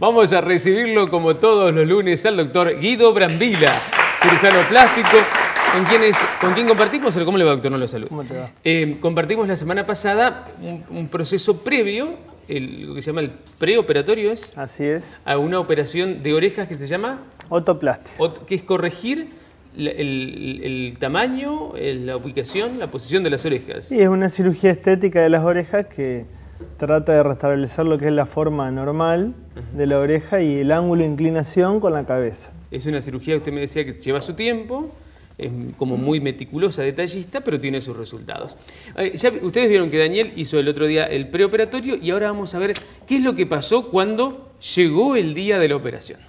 Vamos a recibirlo como todos los lunes al doctor Guido Brambila, cirujano plástico, con, quienes, con quien compartimos, ¿cómo le va doctor? No lo saludo. ¿Cómo te va? Eh, compartimos la semana pasada un, un proceso previo, el- lo que se llama el preoperatorio es, Así es. a una operación de orejas que se llama, Otoplastia. ot- que es corregir el, el tamaño, la ubicación, la posición de las orejas. Sí, es una cirugía estética de las orejas que trata de restablecer lo que es la forma normal de la oreja y el ángulo de inclinación con la cabeza. Es una cirugía, usted me decía que lleva su tiempo, es como muy meticulosa, detallista, pero tiene sus resultados. Eh, ya ustedes vieron que Daniel hizo el otro día el preoperatorio y ahora vamos a ver qué es lo que pasó cuando llegó el día de la operación.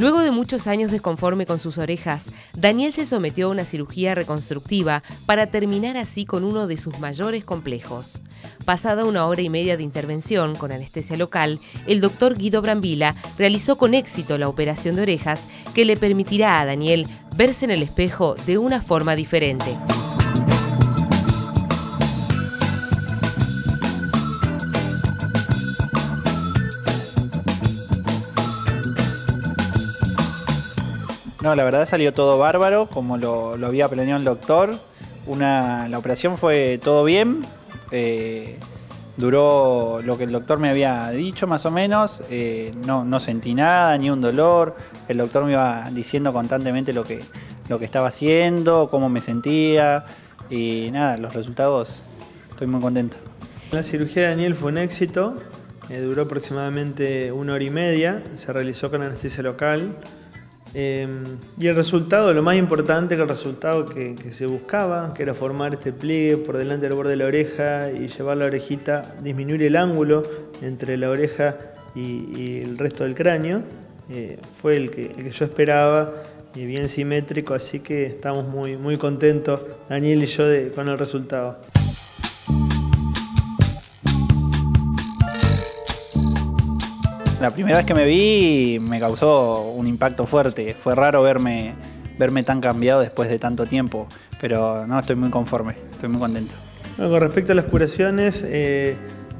Luego de muchos años desconforme con sus orejas, Daniel se sometió a una cirugía reconstructiva para terminar así con uno de sus mayores complejos. Pasada una hora y media de intervención con anestesia local, el doctor Guido Brambila realizó con éxito la operación de orejas que le permitirá a Daniel verse en el espejo de una forma diferente. No, la verdad salió todo bárbaro, como lo, lo había planeado el doctor. Una, la operación fue todo bien. eh, duró lo que el doctor me había dicho más o menos. eh, no, no sentí nada, ni un dolor. El doctor me iba diciendo constantemente lo que, lo que estaba haciendo, cómo me sentía. Y nada, los resultados, estoy muy contento. La cirugía de Daniel fue un éxito, eh, duró aproximadamente una hora y media, se realizó con anestesia local. Eh, y el resultado, lo más importante que el resultado que, se buscaba, que era formar este pliegue por delante del borde de la oreja y llevar la orejita, disminuir el ángulo entre la oreja y, y el resto del cráneo, eh, fue el que, el que yo esperaba y bien simétrico, así que estamos muy, muy contentos, Daniel y yo, de- con el resultado. La primera vez que me vi me causó un impacto fuerte. Fue raro verme, verme tan cambiado después de tanto tiempo. Pero no, estoy muy conforme, estoy muy contento. Con respecto a las curaciones, eh,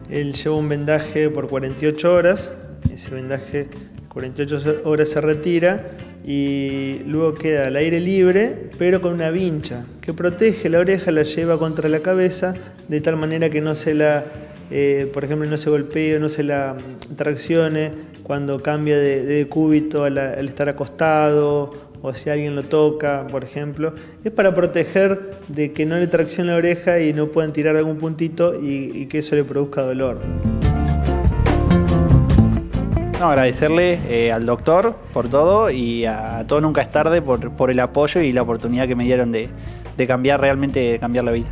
él lleva un vendaje por 48 horas. Ese vendaje 48 horas se retira y luego queda al aire libre, pero con una vincha que protege la oreja, la lleva contra la cabeza de tal manera que no se la, eh, por ejemplo, no se golpee, no se la traccione cuando cambia de, de cúbito al, estar acostado o si alguien lo toca, por ejemplo, es para proteger de que no le traccione la oreja y no puedan tirar algún puntito y, que eso le produzca dolor. No, agradecerle eh, al doctor por todo y a, todo Nunca es tarde por, por el apoyo y la oportunidad que me dieron de, de cambiar realmente, cambiar la vida.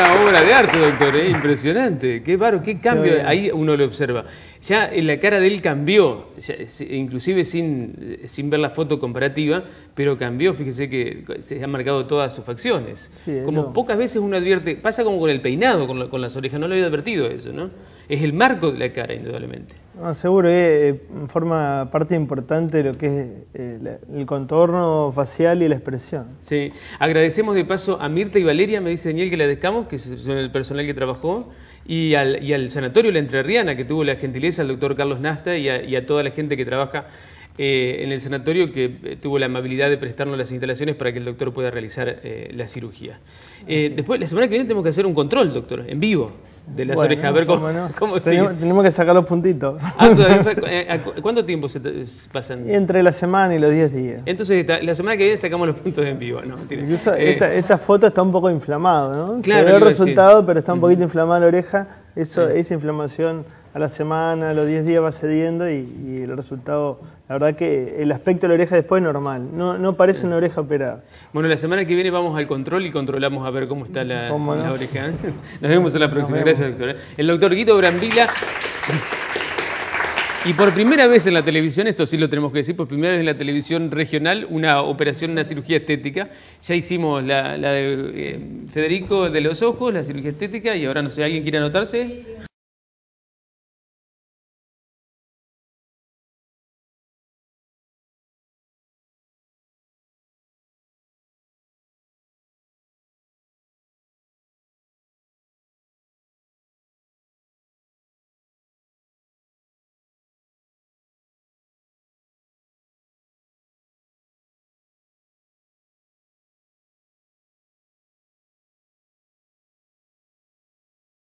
Una obra de arte, doctor, ¿eh? impresionante. Qué baro, qué cambio. Ahí uno lo observa. Ya en la cara de él cambió, ya, inclusive sin, sin ver la foto comparativa, pero cambió. Fíjese que se han marcado todas sus facciones. Sí, como no. pocas veces uno advierte, pasa como con el peinado, con, la- con las orejas, no lo había advertido eso, ¿no? Es el marco de la cara, indudablemente. No, seguro que eh, forma parte importante de lo que es eh, la- el contorno facial y la expresión. Sí, agradecemos de paso a Mirta y Valeria, me dice Daniel que la descamos, que son el personal que trabajó, y al, y al Sanatorio La Entrerriana, que tuvo la gentileza, al doctor Carlos Nasta y a, y a toda la gente que trabaja eh, en el sanatorio, que eh, tuvo la amabilidad de prestarnos las instalaciones para que el doctor pueda realizar eh, la cirugía. Eh, después, la semana que viene tenemos que hacer un control, doctor, en vivo, de las Bueno, orejas, a ver cómo, cómo no. cómo tenemos, tenemos que sacar los puntitos. Ah, eh, ¿a cu- ¿Cuánto tiempo se pasan? Entre la semana y los 10 días. Entonces, esta- la semana que viene sacamos los puntos en vivo, ¿no? Incluso Eh, esta, esta foto está un poco inflamado, ¿no? Claro, Se ve el resultado, pero está un poquito inflamada la oreja. Eso, Esa inflamación a la semana, a los 10 días va cediendo y, y el resultado, la verdad que el aspecto de la oreja después es normal. No, no parece una oreja operada. Bueno, la semana que viene vamos al control y controlamos a ver cómo está la, ¿Cómo no? la oreja. Nos vemos en la próxima. Gracias, doctor. El doctor Guido Brambila. Y por primera vez en la televisión, esto sí lo tenemos que decir, por primera vez en la televisión regional, una operación, una cirugía estética. Ya hicimos la, la de eh, Federico de los ojos, la cirugía estética, y ahora no sé, ¿alguien quiere anotarse?